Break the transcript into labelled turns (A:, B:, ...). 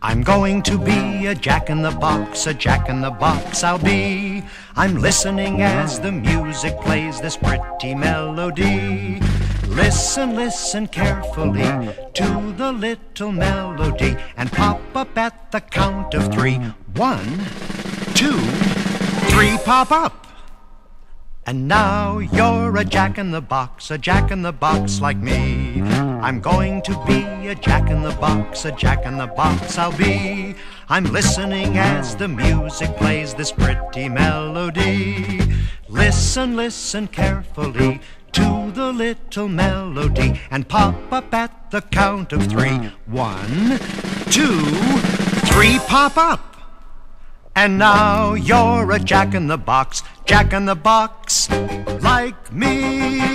A: I'm going to be a jack in the box, a jack in the box I'll be. I'm listening as the music plays this pretty melody. Listen, listen carefully to the little melody and pop up at the count of three. One, two, three, pop up. And now you're a jack in the box, a jack in the box like me. I'm going to be a jack in the box, a jack in the box I'll be. I'm listening as the music plays this pretty melody. Listen, listen carefully to the little melody and pop up at the count of three. One, two, three, pop up. And now you're a jack in the box, jack in the box, like me.